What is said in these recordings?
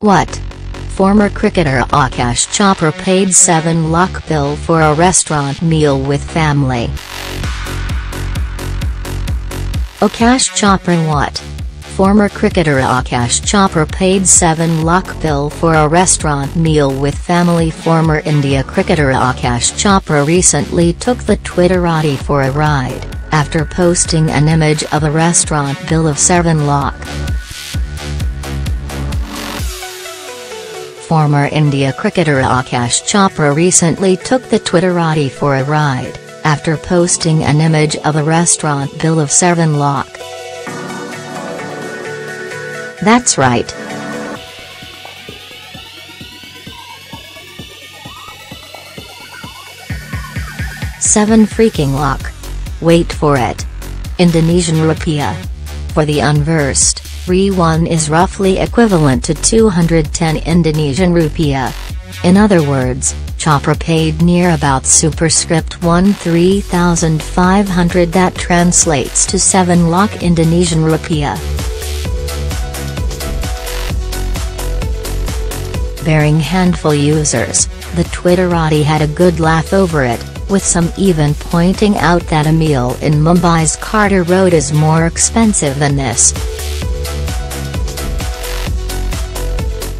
What? Former cricketer Akash Chopra paid 7 lakh bill for a restaurant meal with family. Akash Chopra what? Former cricketer Akash Chopra paid 7 lakh bill for a restaurant meal with family Former India cricketer Akash Chopra recently took the Twitterati for a ride, after posting an image of a restaurant bill of 7 lakh. Former India cricketer Akash Chopra recently took the Twitterati for a ride, after posting an image of a restaurant bill of 7 lakh. That's right. Seven freaking lakh. Wait for it. Indonesian rupiah. Uh, for the unversed, one is roughly equivalent to 210 Indonesian rupiah. In other words, Chopra paid near about superscript 1 3500 that translates to 7 lakh Indonesian rupiah. bearing handful users, the Twitterati had a good laugh over it, with some even pointing out that a meal in Mumbai's Carter Road is more expensive than this.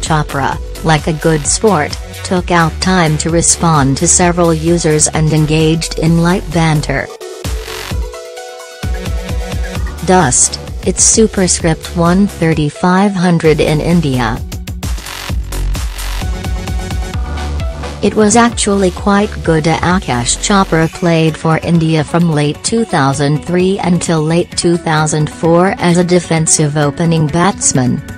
Chopra, like a good sport, took out time to respond to several users and engaged in light banter. Dust, it's superscript 1 3500 in India. It was actually quite good Akash Chopra played for India from late 2003 until late 2004 as a defensive opening batsman.